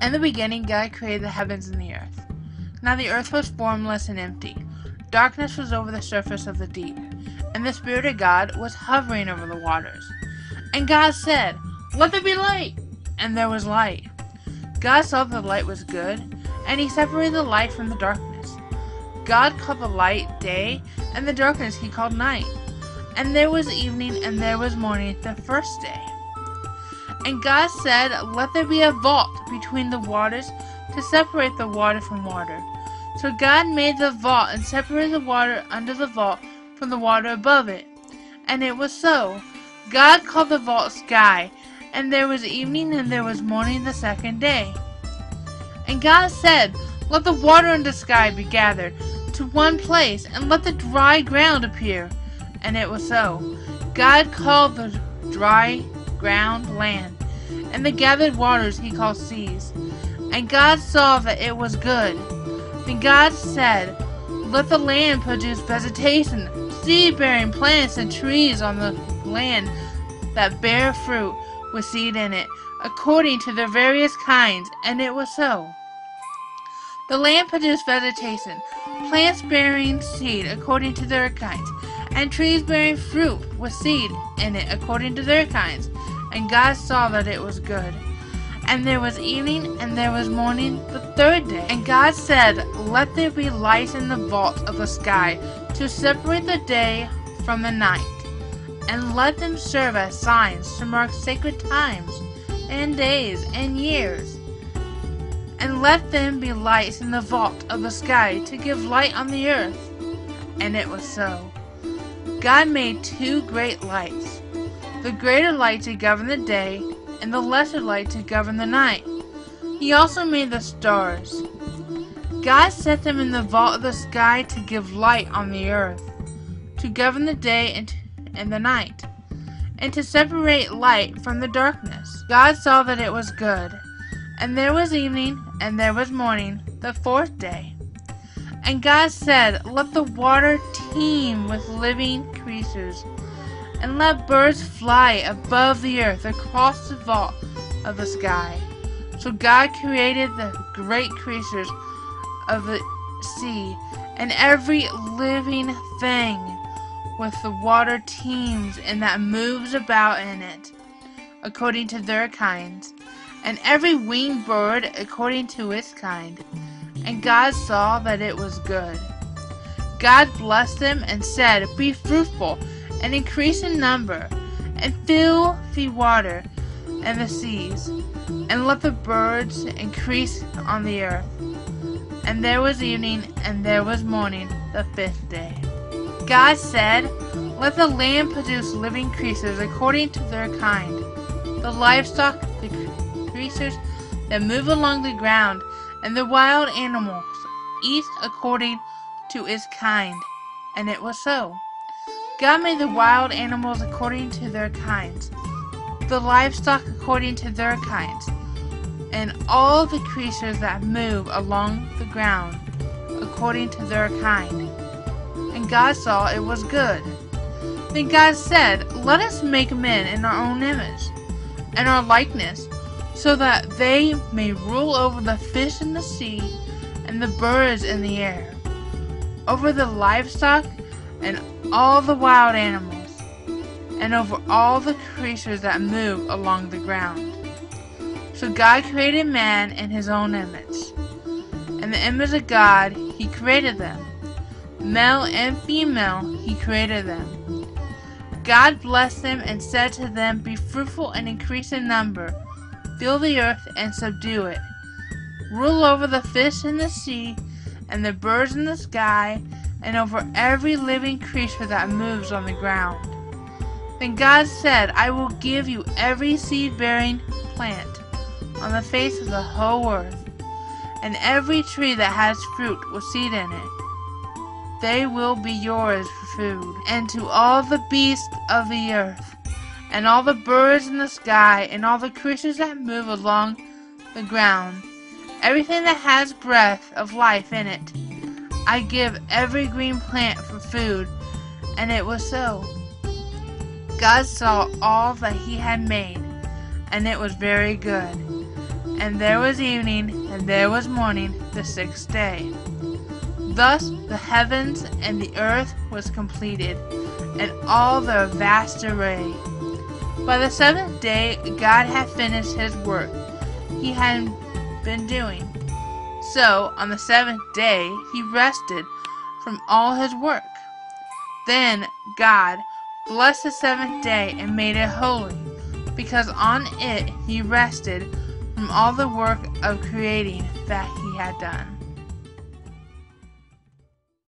In the beginning, God created the heavens and the earth. Now the earth was formless and empty. Darkness was over the surface of the deep, and the Spirit of God was hovering over the waters. And God said, Let there be light! And there was light. God saw that the light was good, and he separated the light from the darkness. God called the light day, and the darkness he called night. And there was evening, and there was morning the first day. And God said, Let there be a vault between the waters to separate the water from water. So God made the vault and separated the water under the vault from the water above it. And it was so. God called the vault sky, and there was evening and there was morning the second day. And God said, Let the water in the sky be gathered to one place, and let the dry ground appear. And it was so. God called the dry ground land, and the gathered waters he called seas. And God saw that it was good. Then God said, Let the land produce vegetation, seed bearing plants and trees on the land that bear fruit with seed in it, according to their various kinds. And it was so. The land produced vegetation, plants bearing seed according to their kinds, and trees bearing fruit with seed in it according to their kinds. And God saw that it was good. And there was evening, and there was morning the third day. And God said, Let there be lights in the vault of the sky, to separate the day from the night, and let them serve as signs to mark sacred times, and days, and years. And let them be lights in the vault of the sky, to give light on the earth. And it was so. God made two great lights the greater light to govern the day, and the lesser light to govern the night. He also made the stars. God set them in the vault of the sky to give light on the earth, to govern the day and, and the night, and to separate light from the darkness. God saw that it was good. And there was evening, and there was morning, the fourth day. And God said, Let the water teem with living creatures and let birds fly above the earth across the vault of the sky. So God created the great creatures of the sea and every living thing with the water teems and that moves about in it, according to their kinds, and every winged bird according to its kind. And God saw that it was good. God blessed them and said, Be fruitful and increase in number, and fill the water and the seas, and let the birds increase on the earth. And there was evening, and there was morning, the fifth day. God said, Let the land produce living creatures according to their kind, the livestock, the creatures that move along the ground, and the wild animals, each according to its kind. And it was so. God made the wild animals according to their kinds, the livestock according to their kinds, and all the creatures that move along the ground according to their kind. And God saw it was good. Then God said, Let us make men in our own image, and our likeness, so that they may rule over the fish in the sea, and the birds in the air, over the livestock, and all the wild animals, and over all the creatures that move along the ground. So God created man in his own image. In the image of God, he created them. Male and female, he created them. God blessed them and said to them, Be fruitful and increase in number, fill the earth and subdue it. Rule over the fish in the sea, and the birds in the sky, and over every living creature that moves on the ground. Then God said, I will give you every seed bearing plant on the face of the whole earth, and every tree that has fruit with seed in it. They will be yours for food, and to all the beasts of the earth, and all the birds in the sky, and all the creatures that move along the ground, everything that has breath of life in it. I give every green plant for food. And it was so. God saw all that he had made, and it was very good. And there was evening, and there was morning, the sixth day. Thus the heavens and the earth was completed, and all their vast array. By the seventh day God had finished his work he had been doing. So on the seventh day he rested from all his work. Then God blessed the seventh day and made it holy, because on it he rested from all the work of creating that he had done.